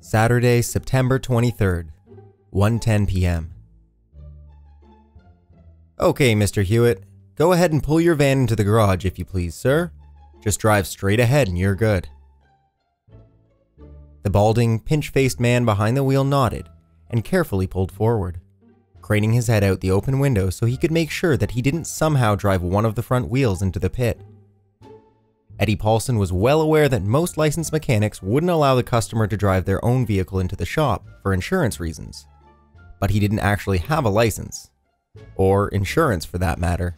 Saturday, September 23rd, 1:10 p.m. Okay, Mr. Hewitt, go ahead and pull your van into the garage if you please, sir. Just drive straight ahead and you're good. The balding, pinch-faced man behind the wheel nodded and carefully pulled forward, craning his head out the open window so he could make sure that he didn't somehow drive one of the front wheels into the pit. Eddie Paulson was well aware that most licensed mechanics wouldn't allow the customer to drive their own vehicle into the shop for insurance reasons. But he didn't actually have a license, or insurance for that matter,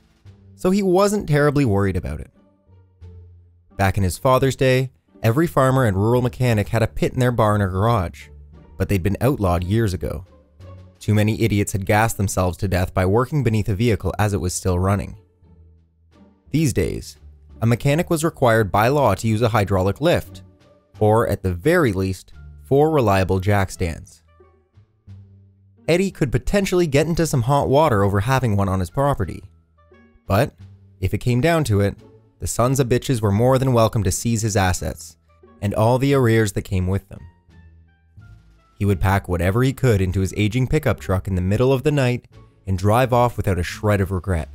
so he wasn't terribly worried about it. Back in his father's day, every farmer and rural mechanic had a pit in their barn or garage, but they'd been outlawed years ago. Too many idiots had gassed themselves to death by working beneath a vehicle as it was still running. These days, a mechanic was required by law to use a hydraulic lift, or at the very least, four reliable jack stands. Eddie could potentially get into some hot water over having one on his property. But, if it came down to it, the sons of bitches were more than welcome to seize his assets, and all the arrears that came with them. He would pack whatever he could into his aging pickup truck in the middle of the night and drive off without a shred of regret.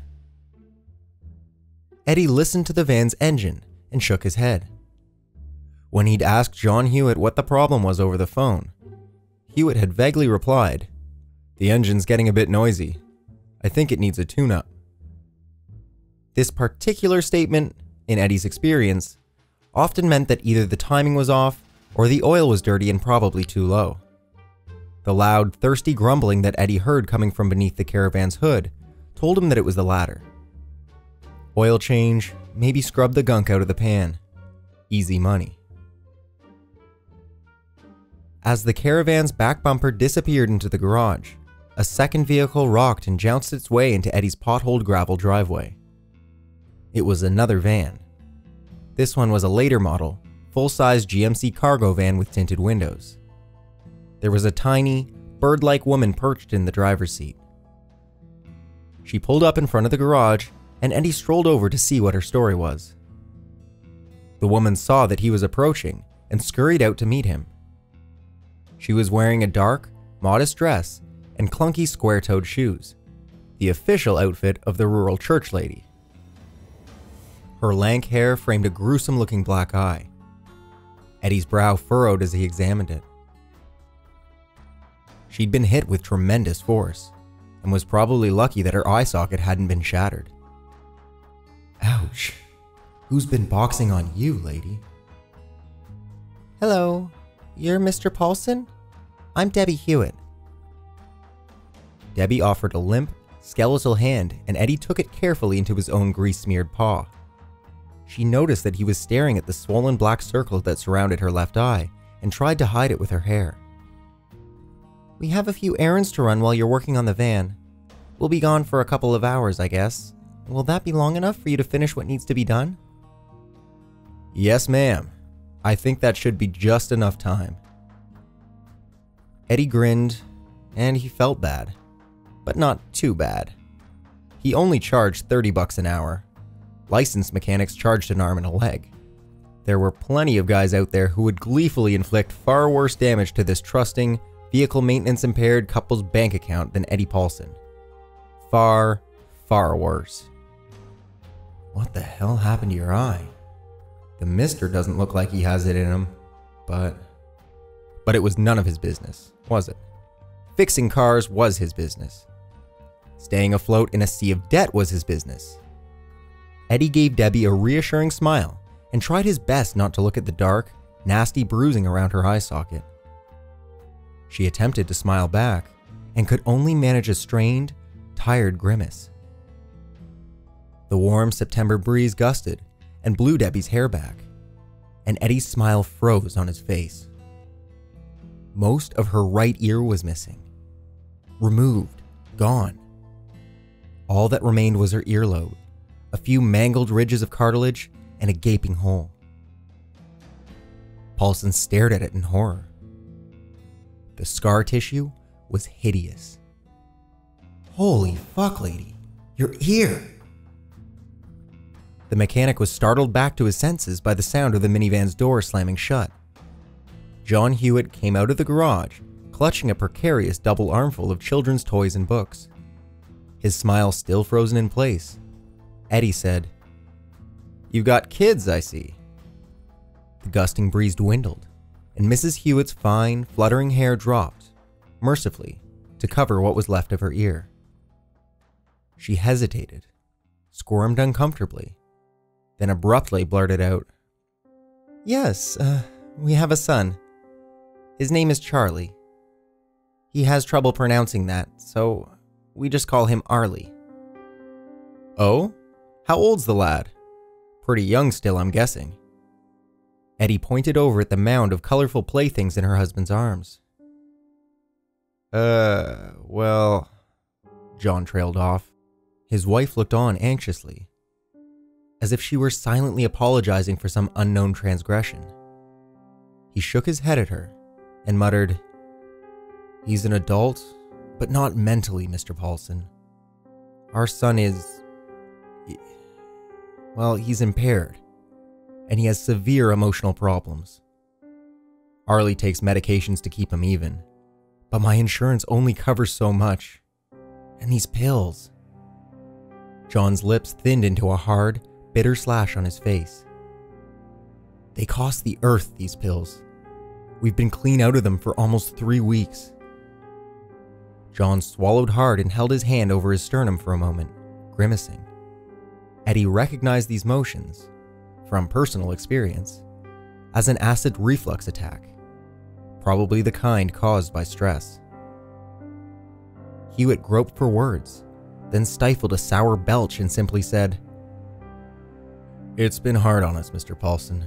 Eddie listened to the van's engine and shook his head. When he'd asked John Hewitt what the problem was over the phone, Hewitt had vaguely replied, The engine's getting a bit noisy. I think it needs a tune up. This particular statement, in Eddie's experience, often meant that either the timing was off or the oil was dirty and probably too low. The loud, thirsty grumbling that Eddie heard coming from beneath the caravan's hood told him that it was the latter. Oil change, maybe scrub the gunk out of the pan. Easy money. As the caravan's back bumper disappeared into the garage, a second vehicle rocked and jounced its way into Eddie's potholed gravel driveway. It was another van. This one was a later model, full-size GMC cargo van with tinted windows. There was a tiny, bird-like woman perched in the driver's seat. She pulled up in front of the garage and Eddie strolled over to see what her story was. The woman saw that he was approaching and scurried out to meet him. She was wearing a dark, modest dress and clunky square toed shoes, the official outfit of the rural church lady. Her lank hair framed a gruesome looking black eye. Eddie's brow furrowed as he examined it. She'd been hit with tremendous force and was probably lucky that her eye socket hadn't been shattered. Ouch. Who's been boxing on you, lady? Hello, you're Mr. Paulson? I'm Debbie Hewitt. Debbie offered a limp, skeletal hand, and Eddie took it carefully into his own grease smeared paw. She noticed that he was staring at the swollen black circle that surrounded her left eye and tried to hide it with her hair. We have a few errands to run while you're working on the van. We'll be gone for a couple of hours, I guess. Will that be long enough for you to finish what needs to be done? Yes, ma'am. I think that should be just enough time. Eddie grinned, and he felt bad, but not too bad. He only charged 30 bucks an hour. Licensed mechanics charged an arm and a leg. There were plenty of guys out there who would gleefully inflict far worse damage to this trusting, vehicle maintenance impaired couple's bank account than Eddie Paulson. Far, far worse. What the hell happened to your eye? The mister doesn't look like he has it in him, but. But it was none of his business, was it? Fixing cars was his business. Staying afloat in a sea of debt was his business. Eddie gave Debbie a reassuring smile and tried his best not to look at the dark, nasty bruising around her eye socket. She attempted to smile back and could only manage a strained, tired grimace. The warm September breeze gusted and blew Debbie's hair back, and Eddie's smile froze on his face. Most of her right ear was missing. Removed, gone. All that remained was her earlobe, a few mangled ridges of cartilage, and a gaping hole. Paulson stared at it in horror. The scar tissue was hideous. Holy fuck, lady, your ear! The mechanic was startled back to his senses by the sound of the minivan's door slamming shut. John Hewitt came out of the garage, clutching a precarious double armful of children's toys and books. His smile still frozen in place. Eddie said, You've got kids, I see. The gusting breeze dwindled, and Mrs. Hewitt's fine, fluttering hair dropped, mercifully, to cover what was left of her ear. She hesitated, squirmed uncomfortably, then abruptly blurted out, Yes, uh, we have a son. His name is Charlie. He has trouble pronouncing that, so we just call him Arlie. Oh? How old's the lad? Pretty young still, I'm guessing. Eddie pointed over at the mound of colorful playthings in her husband's arms. Uh, well, John trailed off. His wife looked on anxiously, as if she were silently apologizing for some unknown transgression. He shook his head at her and muttered, He's an adult, but not mentally, Mr. Paulson. Our son is. Well, he's impaired, and he has severe emotional problems. Arlie takes medications to keep him even, but my insurance only covers so much. And these pills. John's lips thinned into a hard, bitter slash on his face. They cost the earth, these pills. We've been clean out of them for almost three weeks. John swallowed hard and held his hand over his sternum for a moment, grimacing. Eddie recognized these motions, from personal experience, as an acid reflux attack, probably the kind caused by stress. Hewitt groped for words, then stifled a sour belch and simply said, It's been hard on us, Mr. Paulson.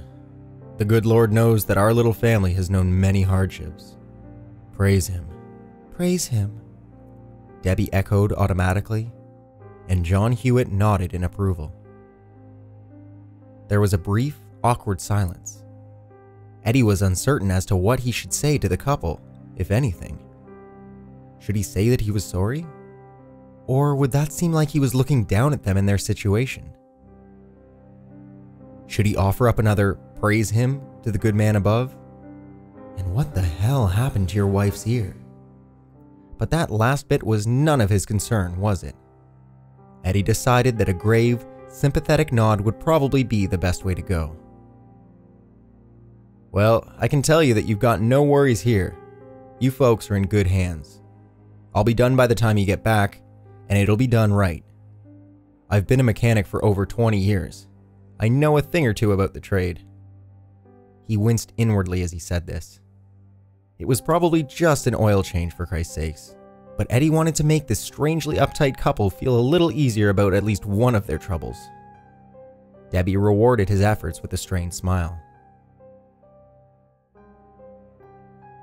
The good Lord knows that our little family has known many hardships. Praise Him. Praise Him. Debbie echoed automatically, and John Hewitt nodded in approval. There was a brief, awkward silence. Eddie was uncertain as to what he should say to the couple, if anything. Should he say that he was sorry? Or would that seem like he was looking down at them in their situation? Should he offer up another praise him to the good man above? And what the hell happened to your wife's ear? But that last bit was none of his concern, was it? Eddie decided that a grave, sympathetic nod would probably be the best way to go. Well, I can tell you that you've got no worries here. You folks are in good hands. I'll be done by the time you get back, and it'll be done right. I've been a mechanic for over 20 years. I know a thing or two about the trade. He winced inwardly as he said this. It was probably just an oil change for Christ's sakes, but Eddie wanted to make this strangely uptight couple feel a little easier about at least one of their troubles. Debbie rewarded his efforts with a strained smile.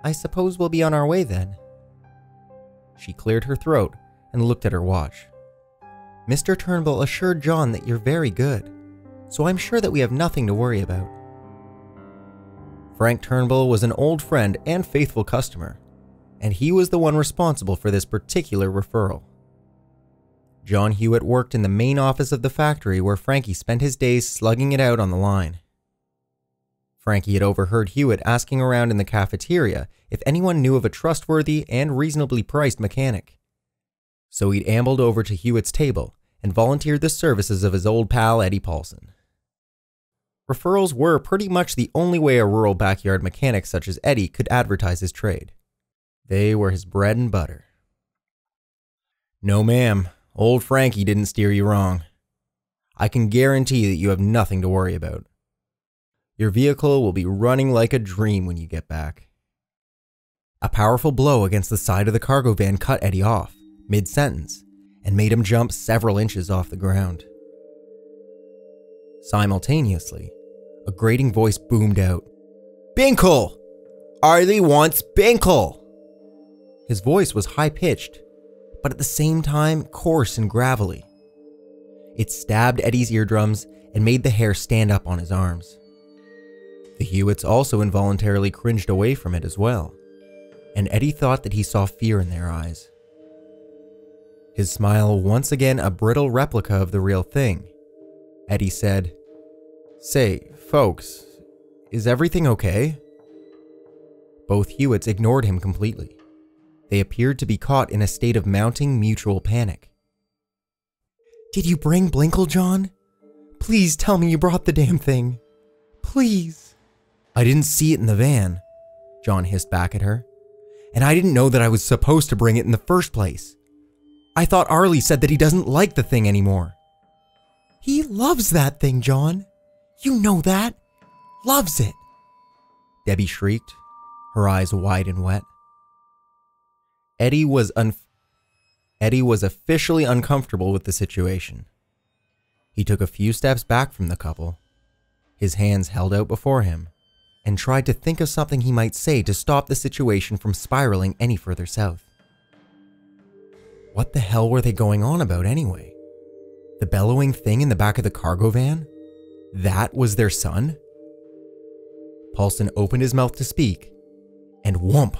I suppose we'll be on our way then. She cleared her throat and looked at her watch. Mr. Turnbull assured John that you're very good, so I'm sure that we have nothing to worry about. Frank Turnbull was an old friend and faithful customer, and he was the one responsible for this particular referral. John Hewitt worked in the main office of the factory where Frankie spent his days slugging it out on the line. Frankie had overheard Hewitt asking around in the cafeteria if anyone knew of a trustworthy and reasonably priced mechanic. So he'd ambled over to Hewitt's table and volunteered the services of his old pal Eddie Paulson. Referrals were pretty much the only way a rural backyard mechanic such as Eddie could advertise his trade. They were his bread and butter. No, ma'am, old Frankie didn't steer you wrong. I can guarantee that you have nothing to worry about. Your vehicle will be running like a dream when you get back. A powerful blow against the side of the cargo van cut Eddie off, mid sentence, and made him jump several inches off the ground. Simultaneously, a grating voice boomed out. Binkle! Arlie wants Binkle! His voice was high pitched, but at the same time coarse and gravelly. It stabbed Eddie's eardrums and made the hair stand up on his arms. The Hewitts also involuntarily cringed away from it as well, and Eddie thought that he saw fear in their eyes. His smile once again a brittle replica of the real thing. Eddie said, Say, folks, is everything okay? Both Hewitts ignored him completely. They appeared to be caught in a state of mounting mutual panic. Did you bring Binkle, John? Please tell me you brought the damn thing. Please. I didn't see it in the van, John hissed back at her. And I didn't know that I was supposed to bring it in the first place. I thought Arlie said that he doesn't like the thing anymore. He loves that thing, John. You know that. Loves it. Debbie shrieked, her eyes wide and wet. Eddie was un- Eddie was officially uncomfortable with the situation. He took a few steps back from the couple, his hands held out before him, and tried to think of something he might say to stop the situation from spiraling any further south. What the hell were they going on about anyway? The bellowing thing in the back of the cargo van? That was their son? Paulson opened his mouth to speak, and whomp!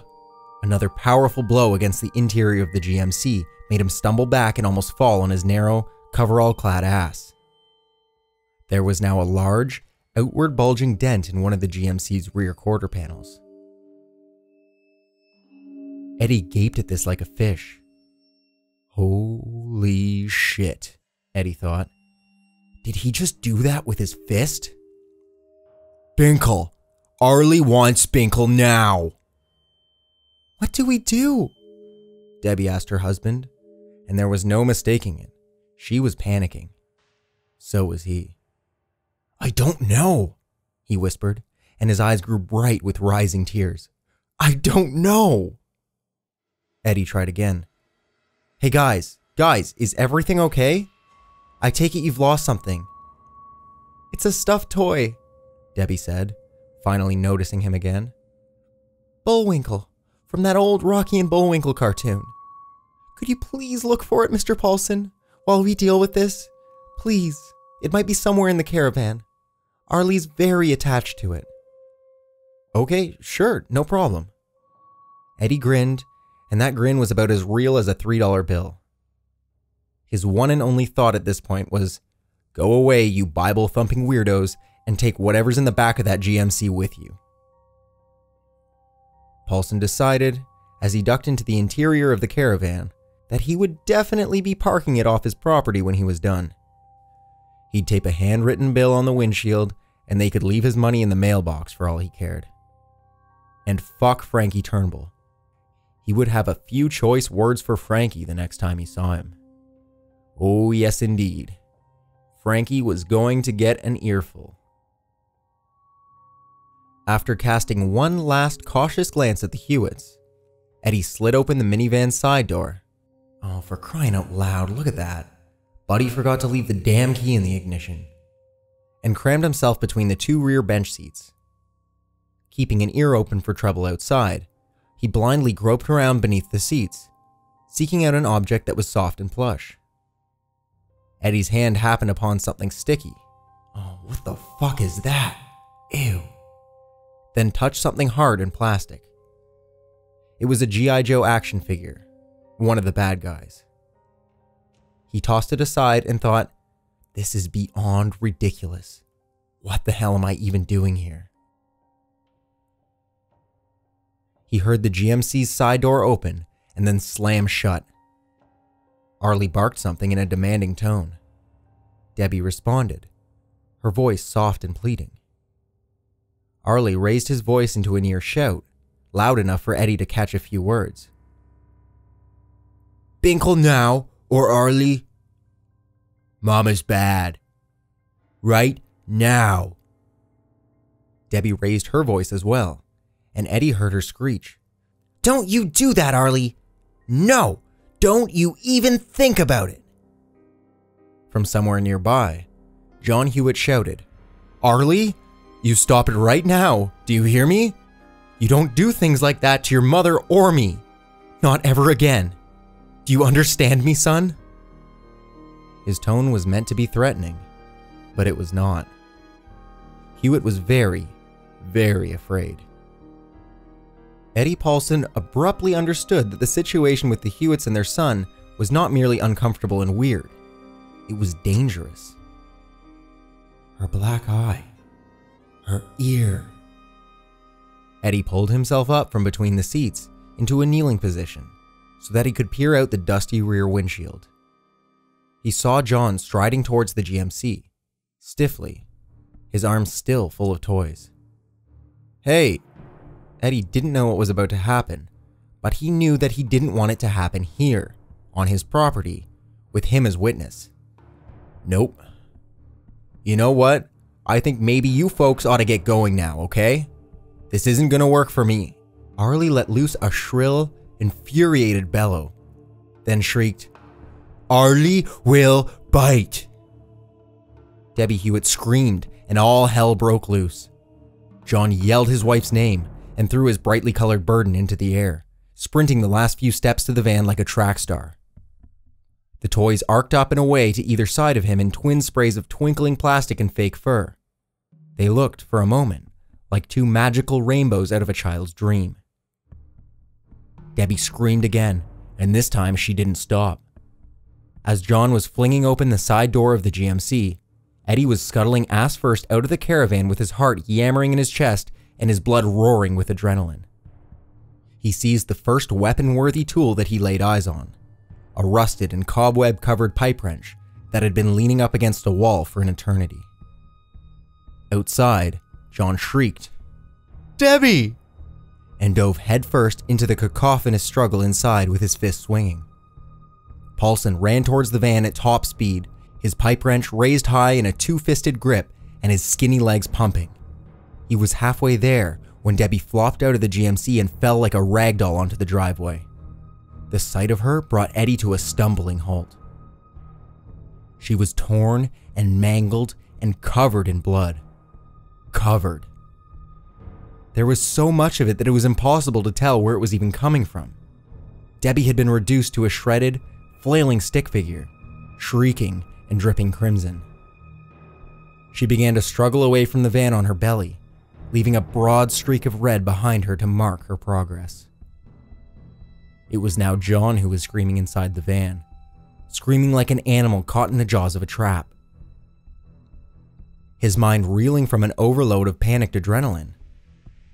Another powerful blow against the interior of the GMC made him stumble back and almost fall on his narrow, coverall clad ass. There was now a large, outward bulging dent in one of the GMC's rear quarter panels. Eddie gaped at this like a fish. Holy shit, Eddie thought. Did he just do that with his fist? Binkle! Arlie wants Binkle now! What do we do? Debbie asked her husband, and there was no mistaking it. She was panicking. So was he. I don't know, he whispered, and his eyes grew bright with rising tears. I don't know. Eddie tried again. Hey guys, guys, is everything okay? I take it you've lost something. It's a stuffed toy, Debbie said, finally noticing him again. Bullwinkle, from that old Rocky and Bullwinkle cartoon. Could you please look for it, Mr. Paulson, while we deal with this? Please, it might be somewhere in the caravan. Arlie's very attached to it. Okay, sure, no problem. Eddie grinned, and that grin was about as real as a $3 bill. His one and only thought at this point was go away, you Bible thumping weirdos, and take whatever's in the back of that GMC with you. Paulson decided, as he ducked into the interior of the caravan, that he would definitely be parking it off his property when he was done. He'd tape a handwritten bill on the windshield, and they could leave his money in the mailbox for all he cared. And fuck Frankie Turnbull. He would have a few choice words for Frankie the next time he saw him. Oh, yes, indeed. Frankie was going to get an earful. After casting one last cautious glance at the Hewitts, Eddie slid open the minivan's side door. Oh, for crying out loud, look at that. Buddy forgot to leave the damn key in the ignition. And crammed himself between the two rear bench seats. Keeping an ear open for trouble outside, he blindly groped around beneath the seats, seeking out an object that was soft and plush. Eddie's hand happened upon something sticky. Oh, what the fuck is that? Ew. Then touched something hard and plastic. It was a G.I. Joe action figure, one of the bad guys. He tossed it aside and thought, this is beyond ridiculous. What the hell am I even doing here? He heard the GMC's side door open and then slam shut. Arlie barked something in a demanding tone. Debbie responded, her voice soft and pleading. Arlie raised his voice into a near shout, loud enough for Eddie to catch a few words. Binkle now, or Arlie? Mama's bad. Right now. Debbie raised her voice as well, and Eddie heard her screech. Don't you do that, Arlie! No! Don't you even think about it! From somewhere nearby, John Hewitt shouted, Arlie, you stop it right now. Do you hear me? You don't do things like that to your mother or me. Not ever again. Do you understand me, son? His tone was meant to be threatening, but it was not. Hewitt was very, very afraid. Eddie Paulson abruptly understood that the situation with the Hewitts and their son was not merely uncomfortable and weird, it was dangerous. Her black eye, her ear. Eddie pulled himself up from between the seats into a kneeling position so that he could peer out the dusty rear windshield. He saw John striding towards the GMC, stiffly, his arms still full of toys. Hey! Eddie didn't know what was about to happen, but he knew that he didn't want it to happen here, on his property, with him as witness. Nope. You know what? I think maybe you folks ought to get going now, okay? This isn't gonna work for me. Arlie let loose a shrill, infuriated bellow, then shrieked, Arlie will bite. Debbie Hewitt screamed, and all hell broke loose. John yelled his wife's name and threw his brightly colored burden into the air, sprinting the last few steps to the van like a track star. The toys arced up and away to either side of him in twin sprays of twinkling plastic and fake fur. They looked, for a moment, like two magical rainbows out of a child's dream. Debbie screamed again, and this time she didn't stop. As John was flinging open the side door of the GMC, Eddie was scuttling ass first out of the caravan with his heart yammering in his chest and his blood roaring with adrenaline. He seized the first weapon worthy tool that he laid eyes on a rusted and cobweb covered pipe wrench that had been leaning up against a wall for an eternity. Outside, John shrieked, Debbie! and dove headfirst into the cacophonous struggle inside with his fist swinging. Paulson ran towards the van at top speed, his pipe wrench raised high in a two fisted grip and his skinny legs pumping. He was halfway there when Debbie flopped out of the GMC and fell like a rag doll onto the driveway. The sight of her brought Eddie to a stumbling halt. She was torn and mangled and covered in blood. Covered. There was so much of it that it was impossible to tell where it was even coming from. Debbie had been reduced to a shredded, flailing stick figure, shrieking and dripping crimson. She began to struggle away from the van on her belly, leaving a broad streak of red behind her to mark her progress. It was now John who was screaming inside the van, screaming like an animal caught in the jaws of a trap. His mind reeling from an overload of panicked adrenaline.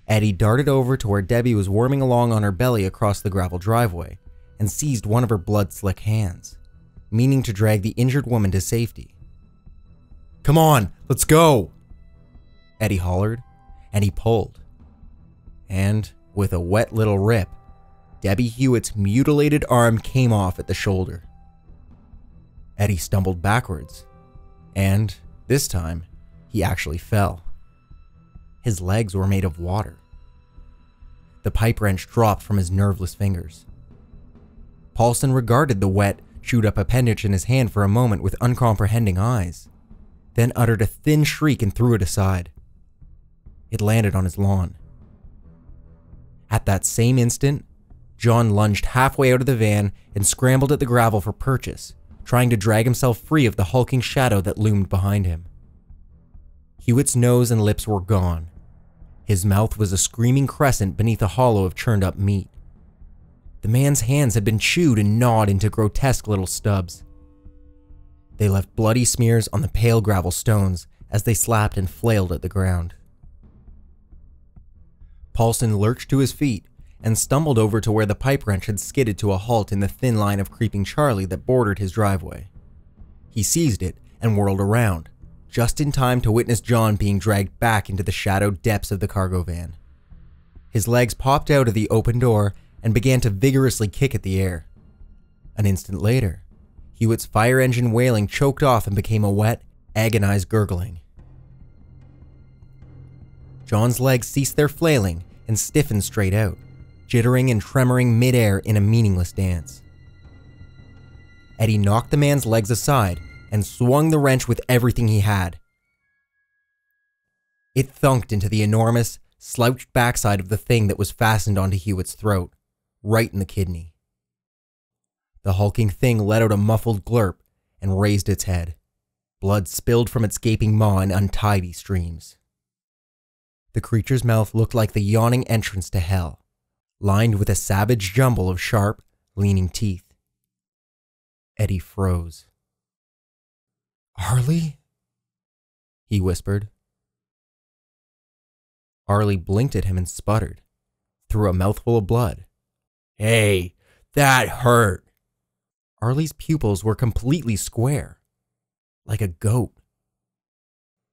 Eddie darted over to where Debbie was worming along on her belly across the gravel driveway and seized one of her blood slick hands, meaning to drag the injured woman to safety. Come on, let's go! Eddie hollered, and he pulled. And, with a wet little rip, Debbie Hewitt's mutilated arm came off at the shoulder. Eddie stumbled backwards, and, this time, he actually fell. His legs were made of water. The pipe wrench dropped from his nerveless fingers. Paulson regarded the wet, chewed up appendage in his hand for a moment with uncomprehending eyes, then uttered a thin shriek and threw it aside. It landed on his lawn. At that same instant, John lunged halfway out of the van and scrambled at the gravel for purchase, trying to drag himself free of the hulking shadow that loomed behind him. Hewitt's nose and lips were gone. His mouth was a screaming crescent beneath a hollow of churned up meat. The man's hands had been chewed and gnawed into grotesque little stubs. They left bloody smears on the pale gravel stones as they slapped and flailed at the ground. Paulson lurched to his feet and stumbled over to where the pipe wrench had skidded to a halt in the thin line of creeping Charlie that bordered his driveway. He seized it and whirled around, just in time to witness John being dragged back into the shadowed depths of the cargo van. His legs popped out of the open door and began to vigorously kick at the air. An instant later, Hewitt's fire engine wailing choked off and became a wet, agonized gurgling. John's legs ceased their flailing and stiffened straight out jittering and tremoring midair in a meaningless dance. Eddie knocked the man's legs aside and swung the wrench with everything he had. It thunked into the enormous, slouched backside of the thing that was fastened onto Hewitt's throat, right in the kidney. The hulking thing let out a muffled glurp and raised its head. Blood spilled from its gaping maw in untidy streams. The creature's mouth looked like the yawning entrance to hell lined with a savage jumble of sharp, leaning teeth. Eddie froze. Arlie? He whispered. Arlie blinked at him and sputtered. through a mouthful of blood. Hey, that hurt. Arlie's pupils were completely square, like a goat.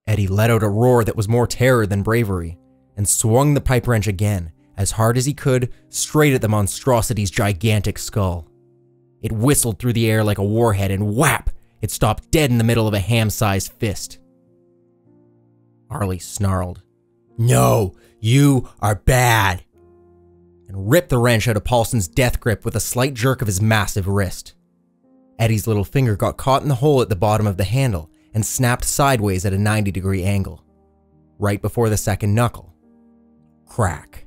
Eddie let out a roar that was more terror than bravery and swung the pipe wrench again, as hard as he could, straight at the monstrosity's gigantic skull. It whistled through the air like a warhead, and whap! It stopped dead in the middle of a ham sized fist. Arlie snarled, No, you are bad, and ripped the wrench out of Paulson's death grip with a slight jerk of his massive wrist. Eddie's little finger got caught in the hole at the bottom of the handle and snapped sideways at a 90 degree angle, right before the second knuckle. Crack.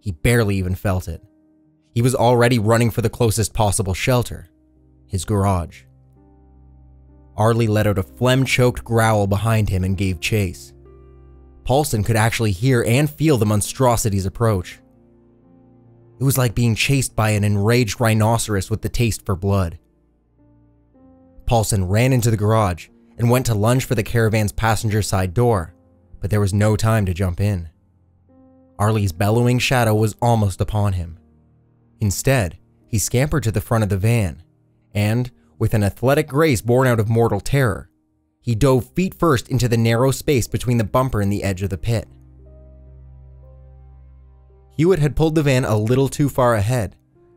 He barely even felt it. He was already running for the closest possible shelter his garage. Arlie let out a phlegm choked growl behind him and gave chase. Paulson could actually hear and feel the monstrosity's approach. It was like being chased by an enraged rhinoceros with the taste for blood. Paulson ran into the garage and went to lunge for the caravan's passenger side door, but there was no time to jump in. Arlie's bellowing shadow was almost upon him. Instead, he scampered to the front of the van, and, with an athletic grace born out of mortal terror, he dove feet first into the narrow space between the bumper and the edge of the pit. Hewitt had pulled the van a little too far ahead,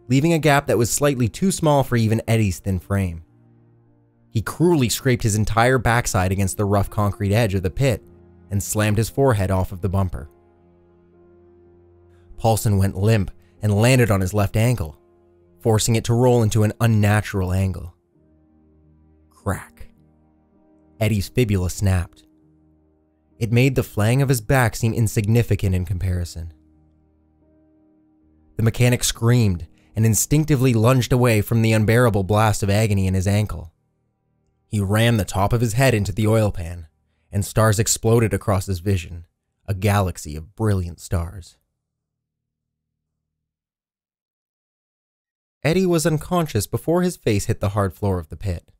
leaving a gap that was slightly too small for even Eddie's thin frame. He cruelly scraped his entire backside against the rough concrete edge of the pit and slammed his forehead off of the bumper. Paulson went limp and landed on his left ankle, forcing it to roll into an unnatural angle. Crack. Eddie's fibula snapped. It made the flang of his back seem insignificant in comparison. The mechanic screamed and instinctively lunged away from the unbearable blast of agony in his ankle. He rammed the top of his head into the oil pan, and stars exploded across his vision, a galaxy of brilliant stars. Eddie was unconscious before his face hit the hard floor of the pit.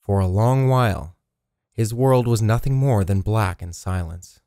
For a long while, his world was nothing more than black and silence.